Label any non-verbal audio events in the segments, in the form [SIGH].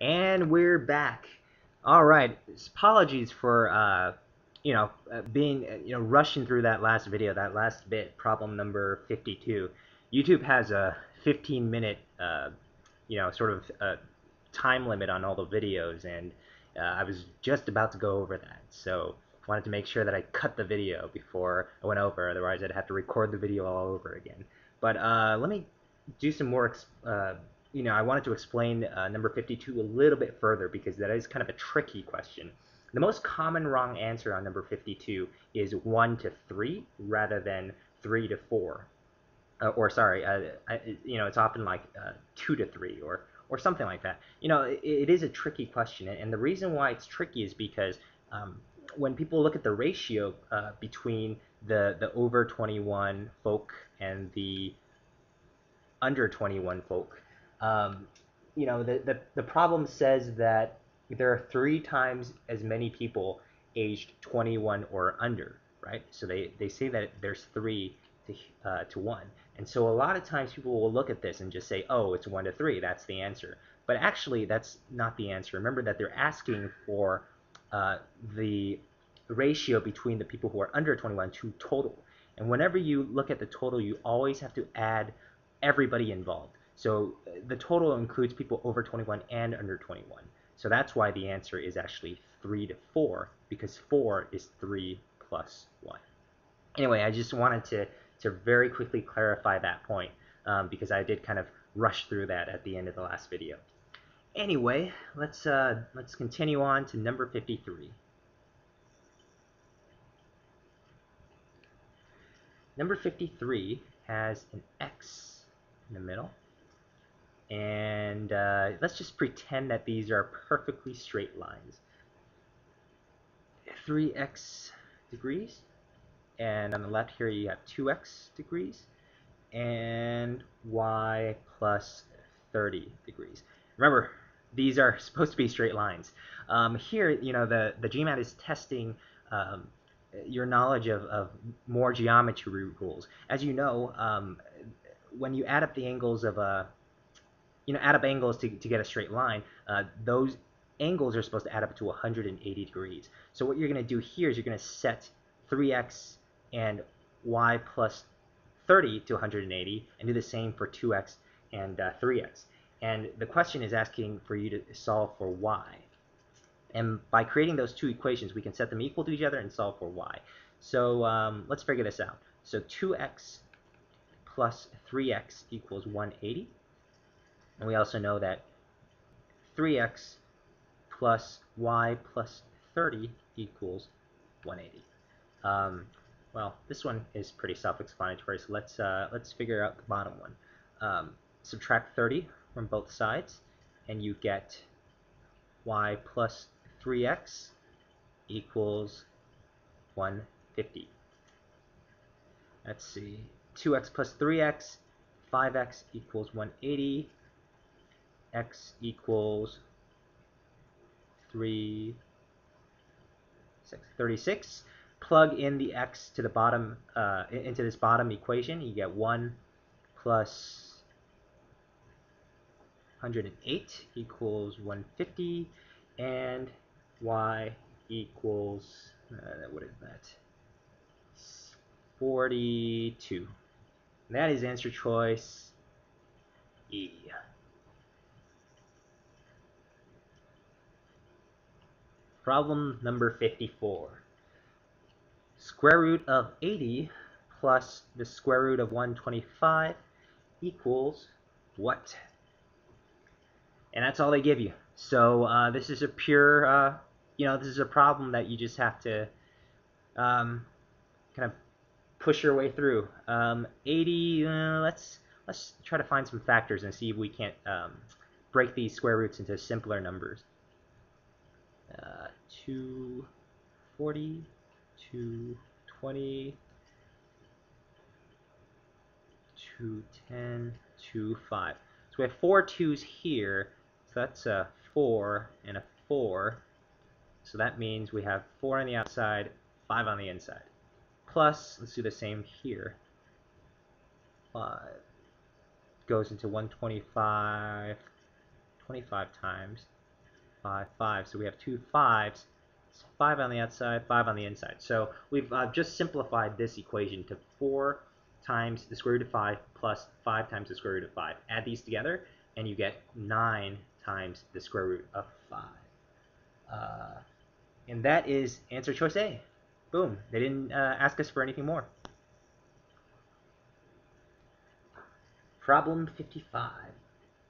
And we're back. All right. Apologies for uh, you know uh, being uh, you know rushing through that last video, that last bit, problem number 52. YouTube has a 15 minute uh, you know sort of uh, time limit on all the videos, and uh, I was just about to go over that. So wanted to make sure that I cut the video before I went over. Otherwise, I'd have to record the video all over again. But uh, let me do some more uh, you know, I wanted to explain uh, number 52 a little bit further because that is kind of a tricky question. The most common wrong answer on number 52 is 1 to 3 rather than 3 to 4. Uh, or sorry, uh, you know, it's often like uh, 2 to 3 or, or something like that. You know, it, it is a tricky question. And the reason why it's tricky is because um, when people look at the ratio uh, between the, the over 21 folk and the under 21 folk, um, you know, the, the, the problem says that there are three times as many people aged 21 or under, right? So they, they say that there's three to, uh, to one. And so a lot of times people will look at this and just say, oh, it's one to three, that's the answer. But actually, that's not the answer. Remember that they're asking for uh, the ratio between the people who are under 21 to total. And whenever you look at the total, you always have to add everybody involved. So uh, the total includes people over 21 and under 21. So that's why the answer is actually 3 to 4, because 4 is 3 plus 1. Anyway, I just wanted to, to very quickly clarify that point, um, because I did kind of rush through that at the end of the last video. Anyway, let's, uh, let's continue on to number 53. Number 53 has an x in the middle and uh, let's just pretend that these are perfectly straight lines. 3x degrees, and on the left here you have 2x degrees, and y plus 30 degrees. Remember, these are [LAUGHS] supposed to be straight lines. Um, here, you know, the, the GMAT is testing um, your knowledge of, of more geometry rules. As you know, um, when you add up the angles of a you know, add up angles to, to get a straight line, uh, those angles are supposed to add up to 180 degrees. So what you're going to do here is you're going to set 3x and y plus 30 to 180 and do the same for 2x and uh, 3x. And the question is asking for you to solve for y. And by creating those two equations, we can set them equal to each other and solve for y. So um, let's figure this out. So 2x plus 3x equals 180. And we also know that 3x plus y plus 30 equals 180. Um, well, this one is pretty self-explanatory, so let's, uh, let's figure out the bottom one. Um, subtract 30 from both sides, and you get y plus 3x equals 150. Let's see, 2x plus 3x, 5x equals 180, x equals 3, 6, 36. Plug in the x to the bottom uh, into this bottom equation. You get 1 plus 108 equals 150, and y equals, uh, what is that? 42. And that is answer choice E. Problem number 54. Square root of 80 plus the square root of 125 equals what? And that's all they give you. So uh, this is a pure, uh, you know, this is a problem that you just have to um, kind of push your way through. Um, 80, uh, let's let's try to find some factors and see if we can't um, break these square roots into simpler numbers uh, 240, 220, 210, 25. So we have four twos here. So that's a 4 and a 4. So that means we have 4 on the outside, 5 on the inside. Plus, let's do the same here. 5 goes into 125 25 times. 5, 5. So we have two 5s. 5 on the outside, 5 on the inside. So we've uh, just simplified this equation to 4 times the square root of 5 plus 5 times the square root of 5. Add these together, and you get 9 times the square root of 5. Uh, and that is answer choice A. Boom. They didn't uh, ask us for anything more. Problem 55.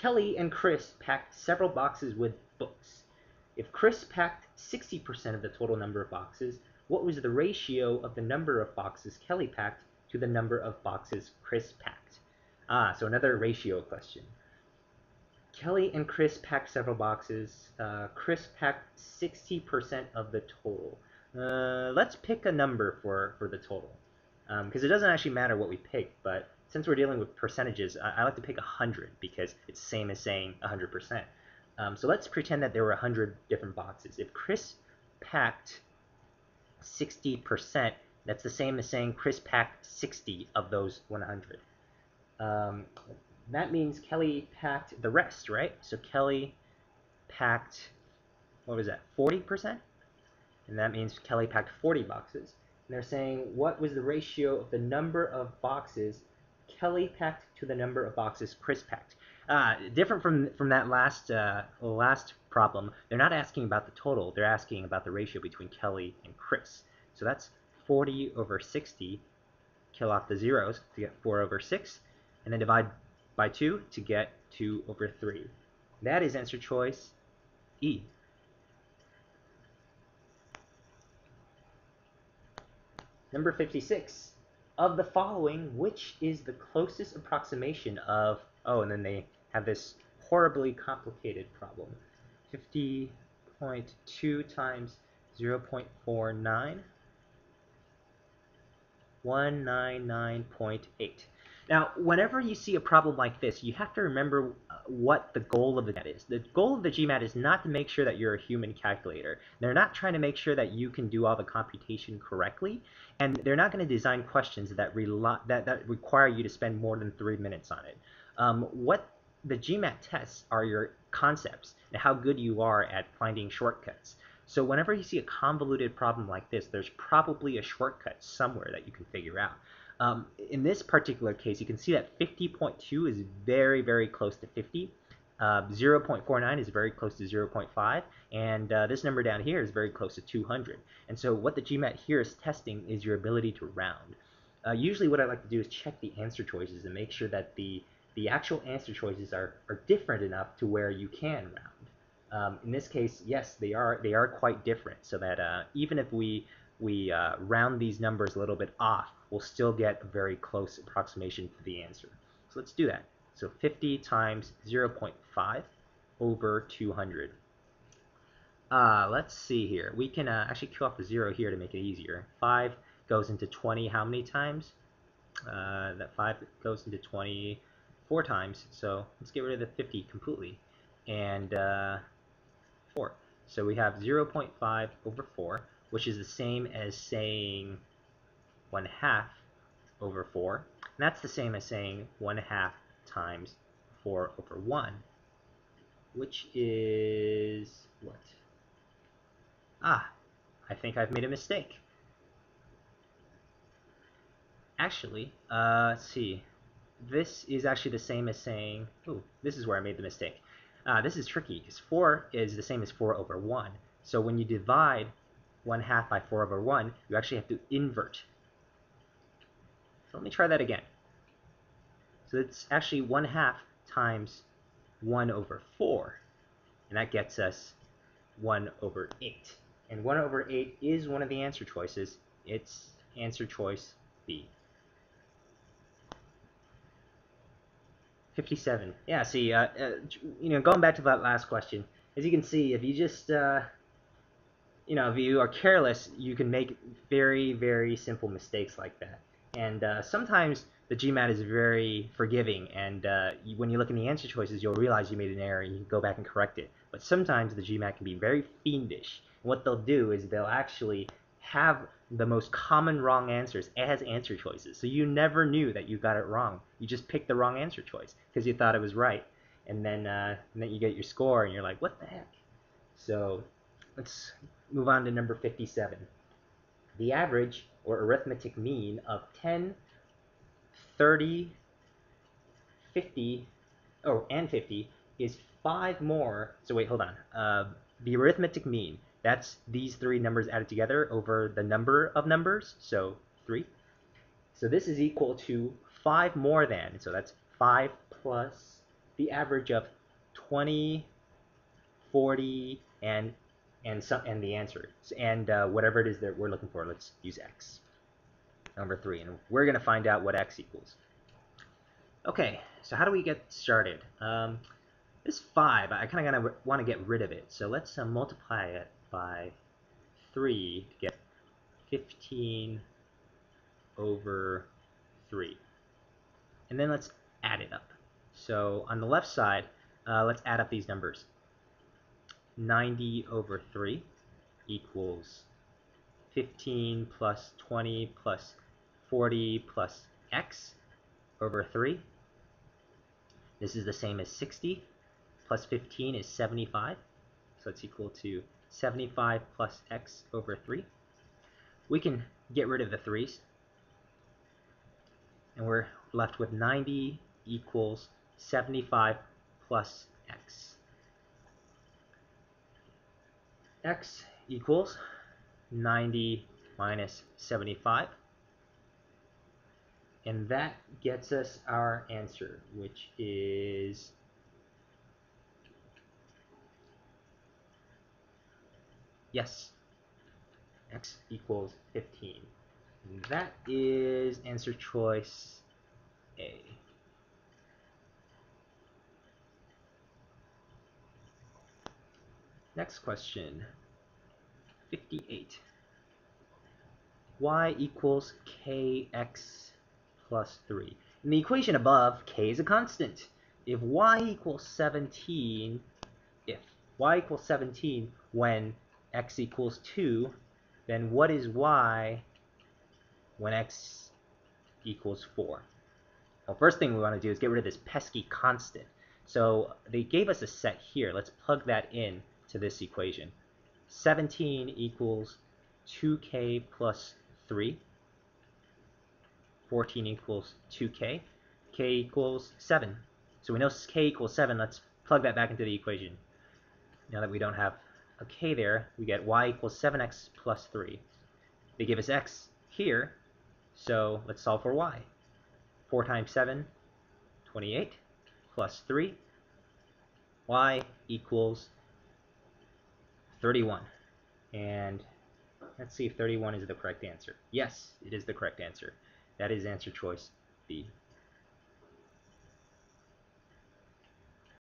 Kelly and Chris packed several boxes with books. If Chris packed 60% of the total number of boxes, what was the ratio of the number of boxes Kelly packed to the number of boxes Chris packed? Ah, so another ratio question. Kelly and Chris packed several boxes. Uh, Chris packed 60% of the total. Uh, let's pick a number for, for the total. Because um, it doesn't actually matter what we pick, but since we're dealing with percentages, I, I like to pick 100 because it's the same as saying 100%. Um, so let's pretend that there were 100 different boxes. If Chris packed 60%, that's the same as saying Chris packed 60 of those 100. Um, that means Kelly packed the rest, right? So Kelly packed, what was that, 40%? And that means Kelly packed 40 boxes. And they're saying, what was the ratio of the number of boxes Kelly packed to the number of boxes Chris packed? Uh, different from from that last uh, last problem, they're not asking about the total. They're asking about the ratio between Kelly and Chris. So that's 40 over 60. Kill off the zeros to get 4 over 6, and then divide by 2 to get 2 over 3. That is answer choice E. Number 56. Of the following, which is the closest approximation of, oh, and then they have this horribly complicated problem. 50.2 times 0.49, 199.8. Now, whenever you see a problem like this, you have to remember uh, what the goal of the GMAT is. The goal of the GMAT is not to make sure that you're a human calculator. They're not trying to make sure that you can do all the computation correctly, and they're not going to design questions that, that, that require you to spend more than three minutes on it. Um, what the GMAT tests are your concepts and how good you are at finding shortcuts. So whenever you see a convoluted problem like this, there's probably a shortcut somewhere that you can figure out. Um, in this particular case, you can see that 50.2 is very, very close to 50. Uh, 0.49 is very close to 0.5, and uh, this number down here is very close to 200. And so what the GMAT here is testing is your ability to round. Uh, usually what I like to do is check the answer choices and make sure that the, the actual answer choices are, are different enough to where you can round. Um, in this case, yes, they are they are quite different, so that uh, even if we we uh, round these numbers a little bit off, we'll still get a very close approximation to the answer. So let's do that. So 50 times 0.5 over 200. Uh, let's see here. We can uh, actually kill off the 0 here to make it easier. 5 goes into 20 how many times? Uh, that 5 goes into 20 four times. So let's get rid of the 50 completely. And uh, 4. So we have 0.5 over 4, which is the same as saying 1 half over 4. And that's the same as saying 1 half times 4 over 1, which is what? Ah, I think I've made a mistake. Actually, uh, let's see. This is actually the same as saying, oh, this is where I made the mistake. Uh, this is tricky because 4 is the same as 4 over 1. So when you divide 1 half by 4 over 1, you actually have to invert. So let me try that again. So it's actually 1 half times 1 over 4. And that gets us 1 over 8. And 1 over 8 is one of the answer choices. It's answer choice B. 57. Yeah, see, uh, uh, you know, going back to that last question, as you can see, if you just, uh, you know, if you are careless, you can make very, very simple mistakes like that. And uh, sometimes the GMAT is very forgiving, and uh, when you look in the answer choices, you'll realize you made an error, and you can go back and correct it. But sometimes the GMAT can be very fiendish. And what they'll do is they'll actually have the most common wrong answers as answer choices. So you never knew that you got it wrong. You just picked the wrong answer choice because you thought it was right. And then, uh, and then you get your score and you're like, what the heck? So let's move on to number 57. The average or arithmetic mean of 10, 30, 50, oh, and 50 is 5 more. So wait, hold on. Uh, the arithmetic mean, that's these three numbers added together over the number of numbers, so 3. So this is equal to 5 more than, so that's 5 plus the average of 20, 40, and and some and the answer and uh, whatever it is that we're looking for. Let's use x number three, and we're gonna find out what x equals. Okay, so how do we get started? Um, this five, I kind of want to get rid of it, so let's uh, multiply it by three to get 15 over 3. And then let's add it up. So on the left side, uh, let's add up these numbers. 90 over 3 equals 15 plus 20 plus 40 plus x over 3. This is the same as 60 plus 15 is 75. So it's equal to 75 plus x over 3. We can get rid of the 3's. And we're left with 90 equals 75 plus x. x equals 90 minus 75. And that gets us our answer, which is yes, x equals 15. And that is answer choice A. Next question, 58. y equals kx plus 3. In the equation above, k is a constant. If y equals 17, if y equals 17 when x equals 2, then what is y when x equals 4? Well, first thing we want to do is get rid of this pesky constant. So they gave us a set here. Let's plug that in to this equation. 17 equals 2k plus 3. 14 equals 2k. k equals 7. So we know k equals 7. Let's plug that back into the equation. Now that we don't have a k there, we get y equals 7x plus 3. They give us x here, so let's solve for y. 4 times 7, 28, plus 3. y equals 31. And let's see if 31 is the correct answer. Yes, it is the correct answer. That is answer choice B.